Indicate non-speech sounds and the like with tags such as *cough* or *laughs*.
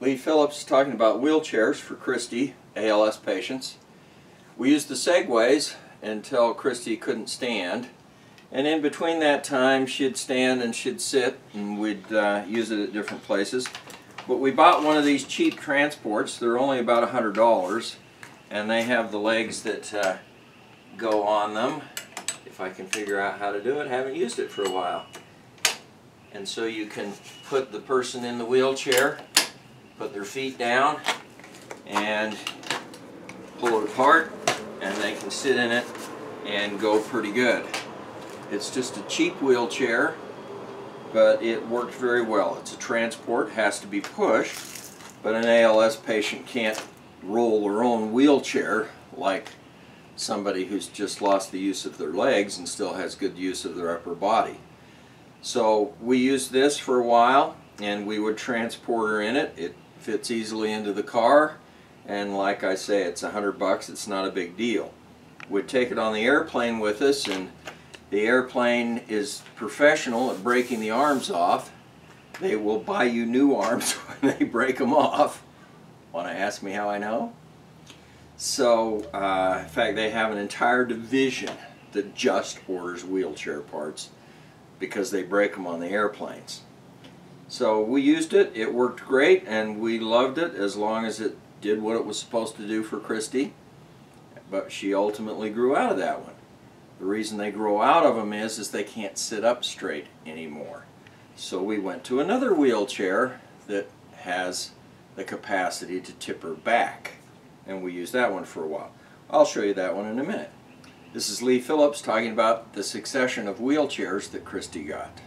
Lee Phillips talking about wheelchairs for Christy, ALS patients. We used the Segways until Christy couldn't stand. And in between that time, she'd stand and she'd sit, and we'd uh, use it at different places. But we bought one of these cheap transports. They're only about a $100, and they have the legs that uh, go on them. If I can figure out how to do it, haven't used it for a while. And so you can put the person in the wheelchair, put their feet down, and pull it apart, and they can sit in it and go pretty good. It's just a cheap wheelchair, but it worked very well. It's a transport, has to be pushed, but an ALS patient can't roll their own wheelchair like somebody who's just lost the use of their legs and still has good use of their upper body. So we used this for a while and we would transport her in it. It fits easily into the car and like I say it's a hundred bucks it's not a big deal. We'd take it on the airplane with us and the airplane is professional at breaking the arms off. They will buy you new arms *laughs* when they break them off. Want to ask me how I know? So, uh, in fact, they have an entire division that just orders wheelchair parts because they break them on the airplanes. So we used it, it worked great, and we loved it as long as it did what it was supposed to do for Christy. But she ultimately grew out of that one. The reason they grow out of them is, is they can't sit up straight anymore. So we went to another wheelchair that has the capacity to tip her back. And we used that one for a while. I'll show you that one in a minute. This is Lee Phillips talking about the succession of wheelchairs that Christy got.